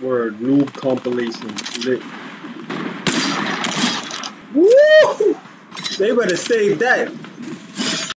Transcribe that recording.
Word, noob compilation. Lit. Woo! They better save that.